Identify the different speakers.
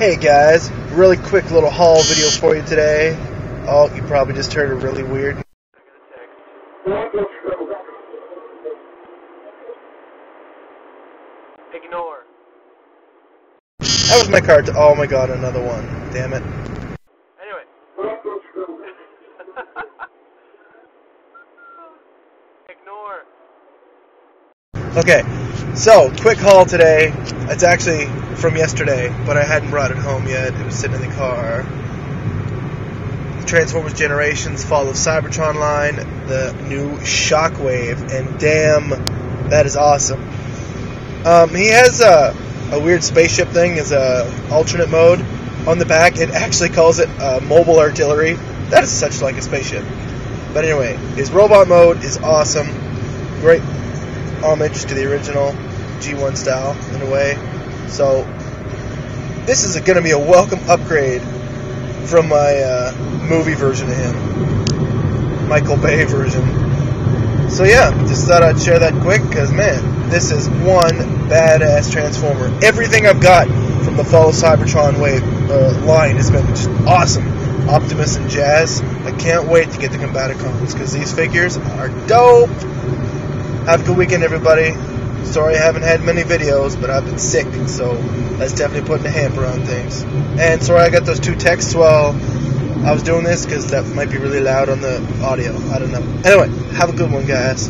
Speaker 1: Hey guys, really quick little haul video for you today. Oh, you probably just heard a really weird.
Speaker 2: Ignore.
Speaker 1: That was my card. Oh my god, another one. Damn it.
Speaker 2: Anyway. Ignore.
Speaker 1: Okay, so quick haul today. It's actually from yesterday, but I hadn't brought it home yet. It was sitting in the car. Transformers Generations Fall of Cybertron line, the new Shockwave, and damn, that is awesome. Um, he has a, a weird spaceship thing as a alternate mode on the back. It actually calls it uh, mobile artillery. That is such like a spaceship. But anyway, his robot mode is awesome. Great homage to the original G1 style in a way. So this is going to be a welcome upgrade from my uh, movie version of him, Michael Bay version. So yeah, just thought I'd share that quick because man, this is one badass Transformer. Everything I've got from the Fall of Cybertron wave uh, line has been just awesome. Optimus and Jazz. I can't wait to get the Combaticons because these figures are dope. Have a good weekend, everybody. Sorry I haven't had many videos, but I've been sick, so that's definitely putting a hamper on things. And sorry I got those two texts while I was doing this because that might be really loud on the audio. I don't know. Anyway, have a good one, guys.